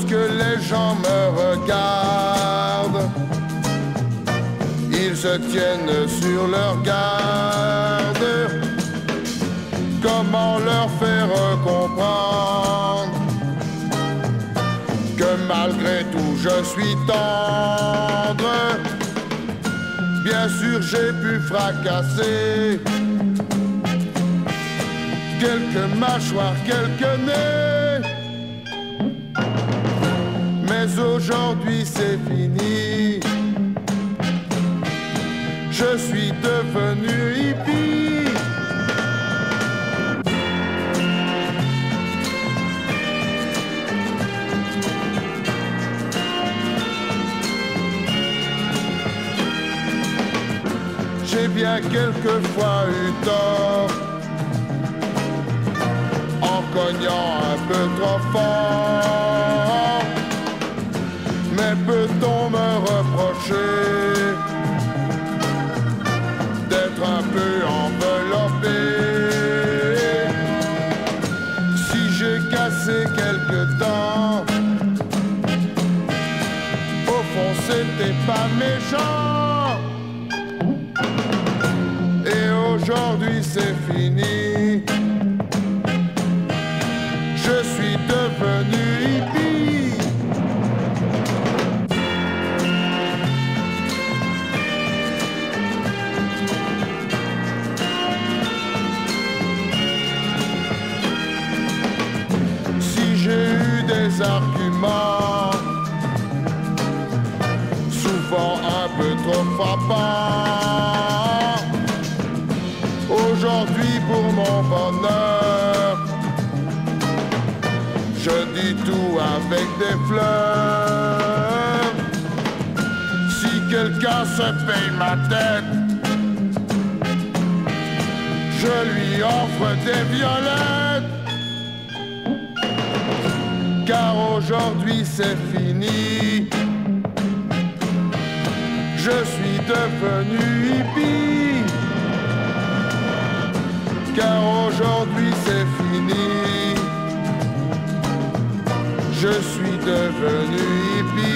que les gens me regardent, ils se tiennent sur leur garde. Comment leur faire comprendre que malgré tout je suis tendre Bien sûr j'ai pu fracasser quelques mâchoires, quelques nez. Aujourd'hui c'est fini. Je suis devenu hippie. J'ai bien quelquefois eu tort en cognant un peu trop fort. Reprocher d'être un peu enveloppé Si j'ai cassé quelques dents, au fond c'était pas méchant. Et aujourd'hui c'est fini. Des arguments, souvent un peu trop frappants, aujourd'hui pour mon bonheur, je dis tout avec des fleurs. Si quelqu'un se paye ma tête, je lui offre des violettes. Aujourd'hui c'est fini. Je suis devenu hippie. Car aujourd'hui c'est fini. Je suis devenu hippie.